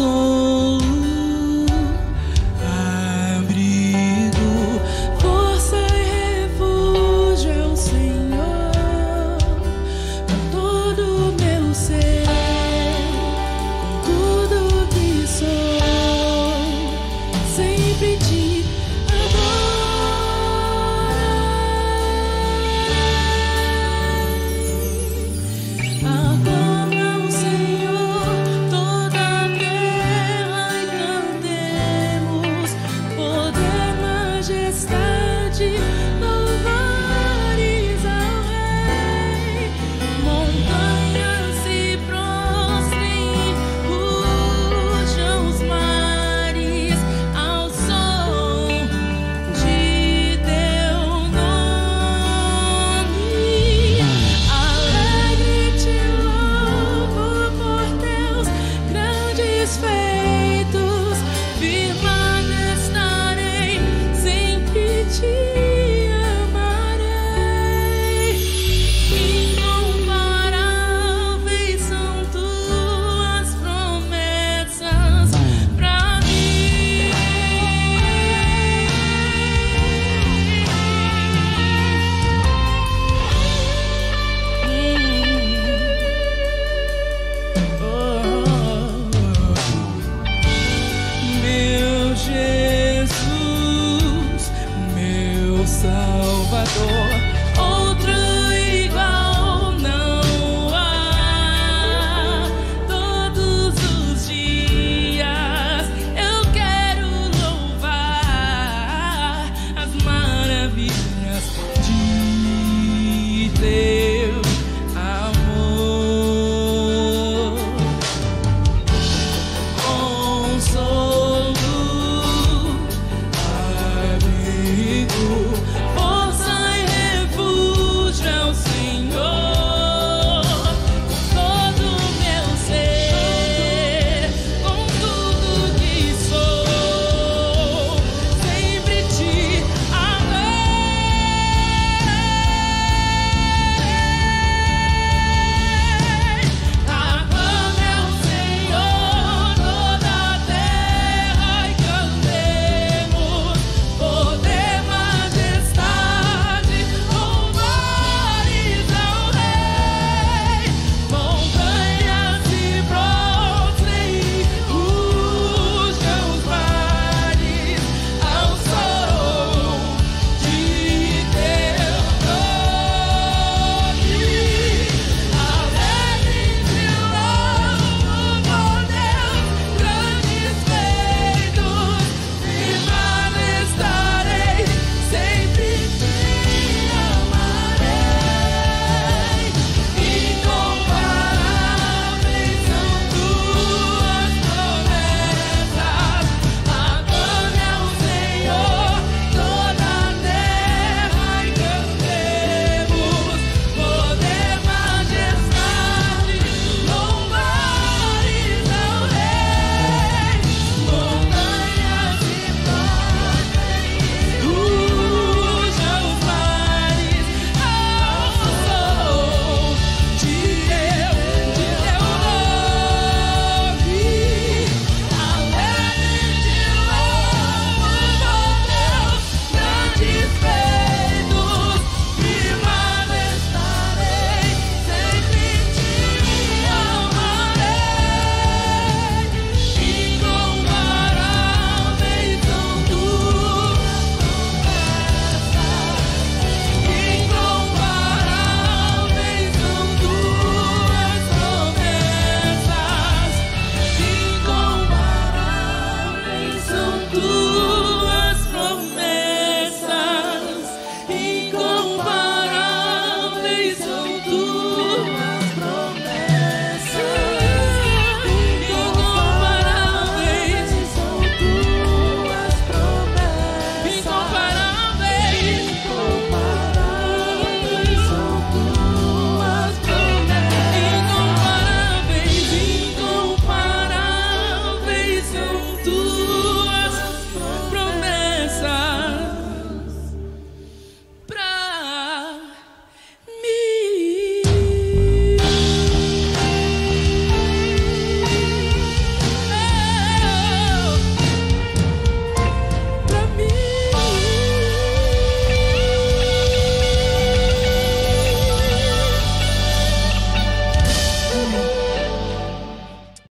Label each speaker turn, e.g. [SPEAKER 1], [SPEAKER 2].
[SPEAKER 1] soul.